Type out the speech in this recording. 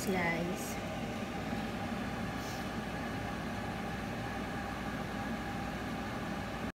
slice